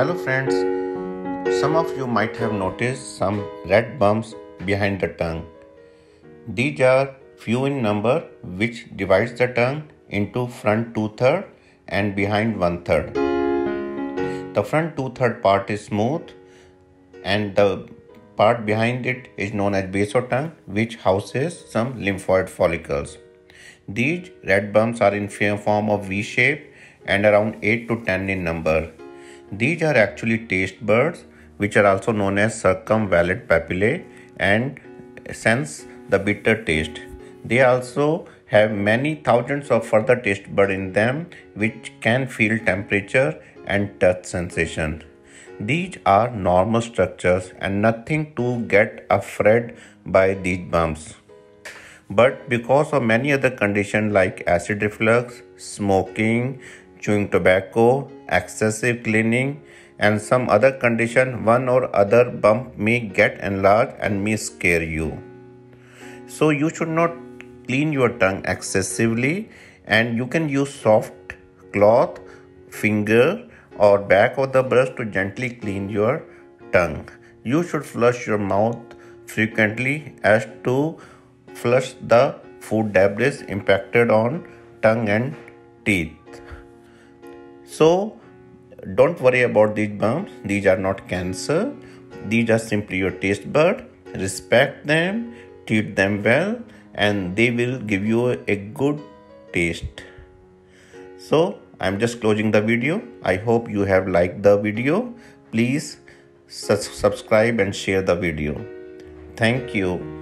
Hello friends, some of you might have noticed some red bumps behind the tongue. These are few in number which divides the tongue into front two third and behind one third. The front two third part is smooth and the part behind it is known as base of tongue which houses some lymphoid follicles. These red bumps are in form of V shape and around 8 to 10 in number. These are actually taste buds which are also known as circumvallate papillae and sense the bitter taste. They also have many thousands of further taste buds in them which can feel temperature and touch sensation. These are normal structures and nothing to get afraid by these bumps. But because of many other conditions like acid reflux, smoking, chewing tobacco, excessive cleaning, and some other condition, one or other bump may get enlarged and may scare you. So you should not clean your tongue excessively and you can use soft cloth, finger or back of the brush to gently clean your tongue. You should flush your mouth frequently as to flush the food debris impacted on tongue and teeth. So don't worry about these bumps. These are not cancer. These are simply your taste bud. Respect them, treat them well, and they will give you a good taste. So I'm just closing the video. I hope you have liked the video. Please subscribe and share the video. Thank you.